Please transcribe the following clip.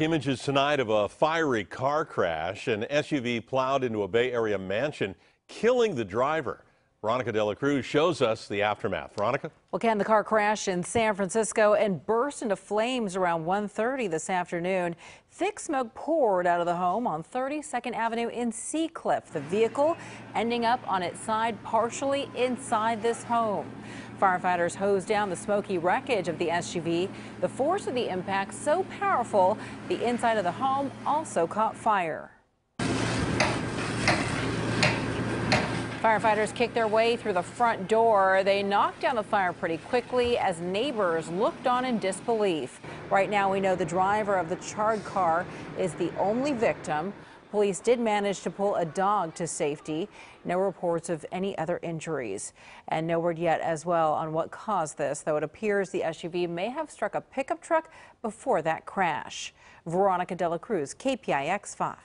Images tonight of a fiery car crash. An SUV plowed into a Bay Area mansion, killing the driver. Veronica De La Cruz shows us the aftermath. Veronica? Well, Ken, the car crashed in San Francisco and burst into flames around 1.30 this afternoon. Thick smoke poured out of the home on 32nd Avenue in Seacliff. The vehicle ending up on its side partially inside this home. Firefighters hosed down the smoky wreckage of the SUV. The force of the impact so powerful, the inside of the home also caught fire. Firefighters kicked their way through the front door. They knocked down the fire pretty quickly as neighbors looked on in disbelief. Right now, we know the driver of the charred car is the only victim. Police did manage to pull a dog to safety. No reports of any other injuries. And no word yet as well on what caused this, though it appears the SUV may have struck a pickup truck before that crash. Veronica De La Cruz, KPIX 5.